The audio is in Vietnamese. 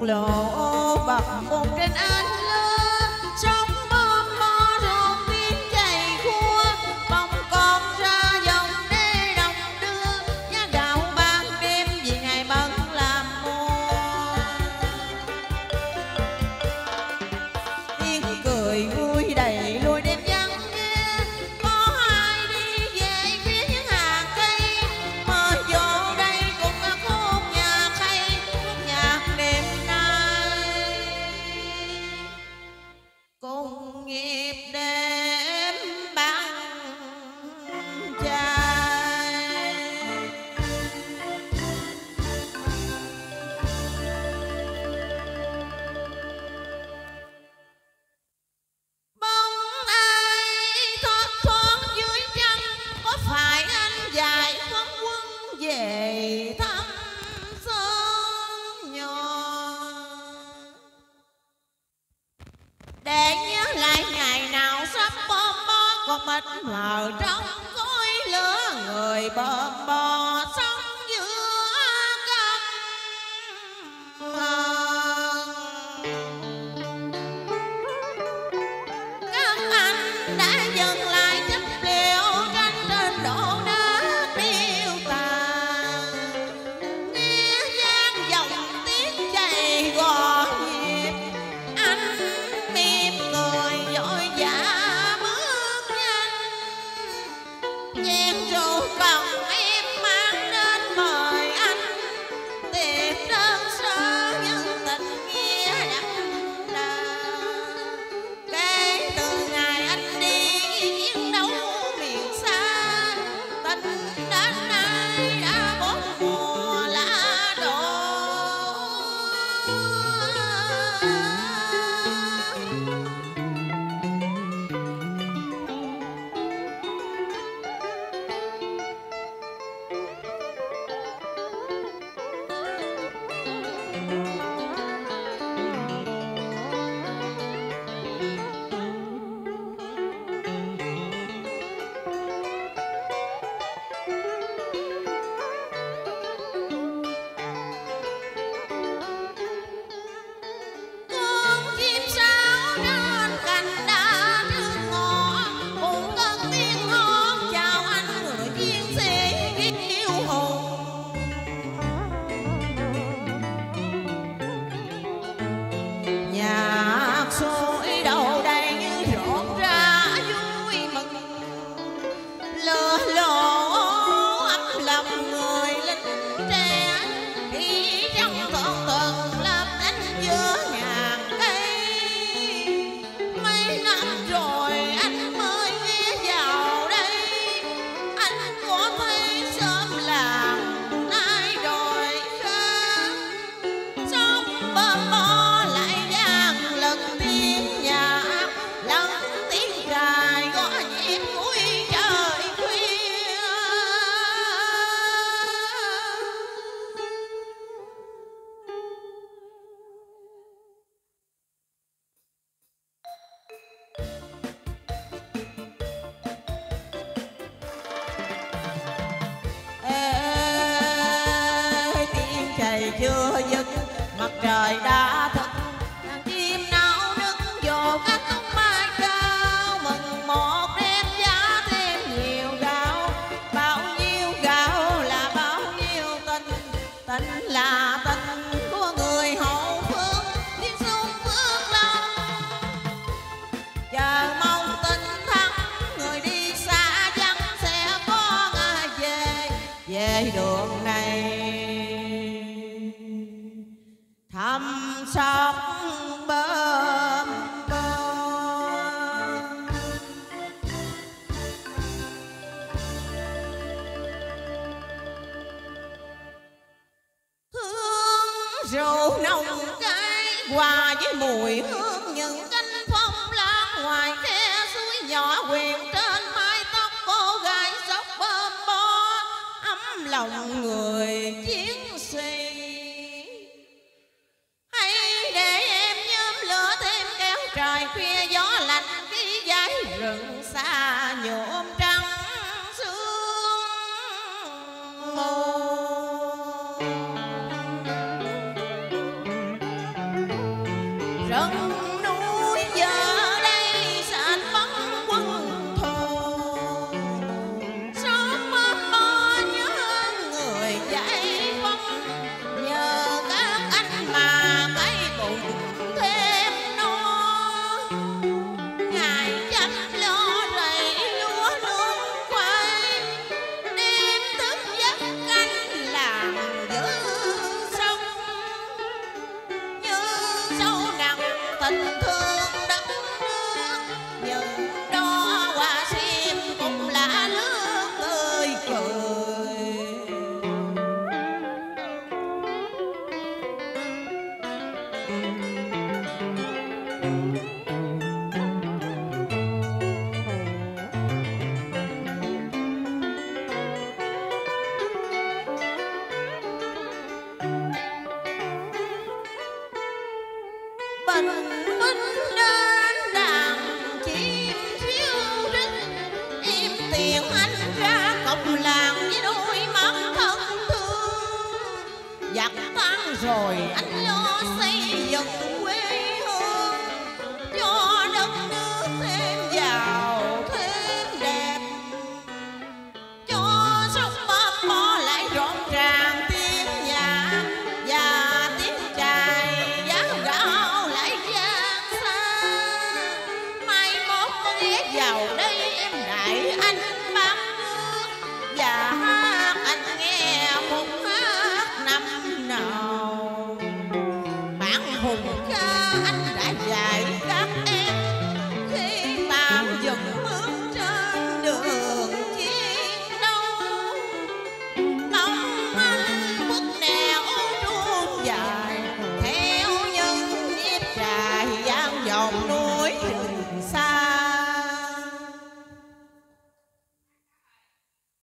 กลอบักอกเป็นอัน vào trong khối lửa người bơm bò sống về đường này. Thăm sóc bơm bơm. Hương rượu nồng cay hòa với mùi hương, những cánh phong lan ngoài khe suối nhỏ quyền lòng người. Chiến sĩ hãy để em nhóm lửa thêm kéo trời, khuya gió lạnh ký giấy rừng xa nhổ. Thank tình thương đất rồi anh lo xây dựng.